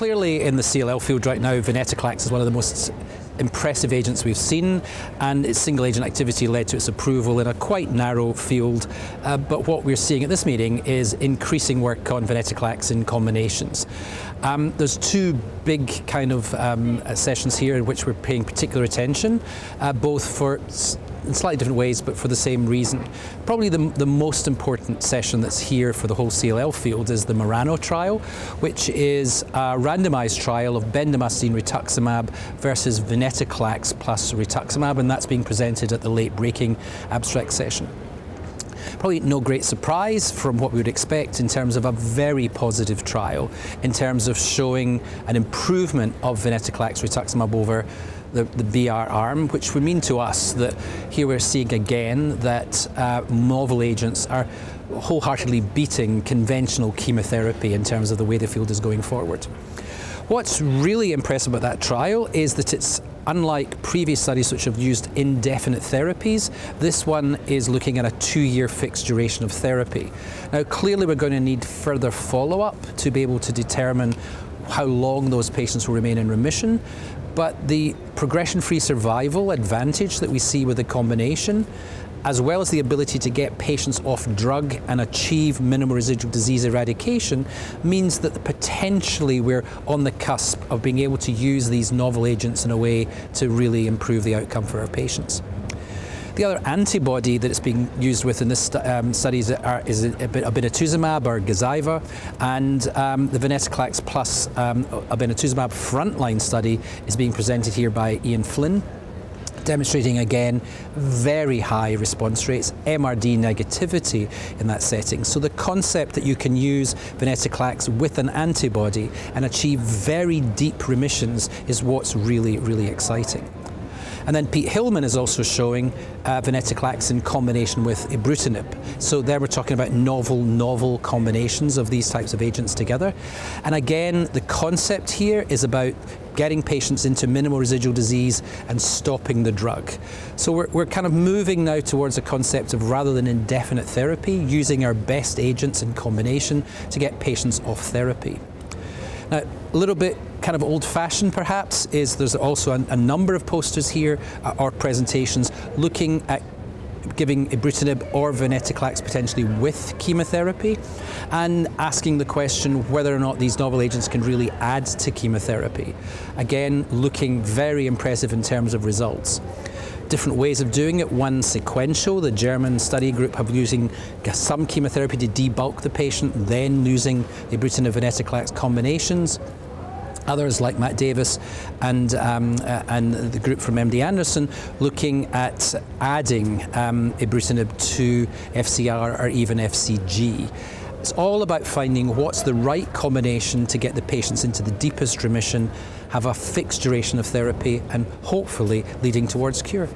clearly in the CLL field right now, venetoclax is one of the most impressive agents we've seen, and its single agent activity led to its approval in a quite narrow field. Uh, but what we're seeing at this meeting is increasing work on venetoclax in combinations. Um, there's two big kind of um, sessions here in which we're paying particular attention, uh, both for in slightly different ways, but for the same reason. Probably the, the most important session that's here for the whole CLL field is the Murano trial, which is a randomized trial of bendamustine rituximab versus venetoclax plus rituximab, and that's being presented at the late breaking abstract session. Probably no great surprise from what we would expect in terms of a very positive trial, in terms of showing an improvement of venetoclax rituximab over the, the BR arm, which would mean to us that here we're seeing again that uh, novel agents are wholeheartedly beating conventional chemotherapy in terms of the way the field is going forward. What's really impressive about that trial is that it's unlike previous studies which have used indefinite therapies, this one is looking at a two-year fixed duration of therapy. Now clearly we're going to need further follow-up to be able to determine how long those patients will remain in remission, but the progression-free survival advantage that we see with the combination as well as the ability to get patients off drug and achieve minimal residual disease eradication, means that potentially we're on the cusp of being able to use these novel agents in a way to really improve the outcome for our patients. The other antibody that it's being used with in this um, study is, are, is obinutuzumab or Gazyva, and um, the venetoclax plus um, obinutuzumab frontline study is being presented here by Ian Flinn demonstrating again very high response rates, MRD negativity in that setting. So the concept that you can use venetoclax with an antibody and achieve very deep remissions is what's really, really exciting. And then Pete Hillmen is also showing uh, venetoclax in combination with ibrutinib. So there we're talking about novel, novel combinations of these types of agents together. And again, the concept here is about getting patients into minimal residual disease and stopping the drug. So we're, we're kind of moving now towards a concept of rather than indefinite therapy, using our best agents in combination to get patients off therapy. Now, a little bit kind of old-fashioned perhaps is there's also a, a number of posters here or presentations looking at giving ibrutinib or venetoclax potentially with chemotherapy and asking the question whether or not these novel agents can really add to chemotherapy. Again, looking very impressive in terms of results different ways of doing it. One sequential, the German study group have using some chemotherapy to debulk the patient, then using ibrutinib venetoclax combinations. Others like Matt Davids and, um, uh, and the group from MD Anderson looking at adding um, ibrutinib to FCR or even FCG. It's all about finding what's the right combination to get the patients into the deepest remission, have a fixed duration of therapy, and hopefully leading towards cure.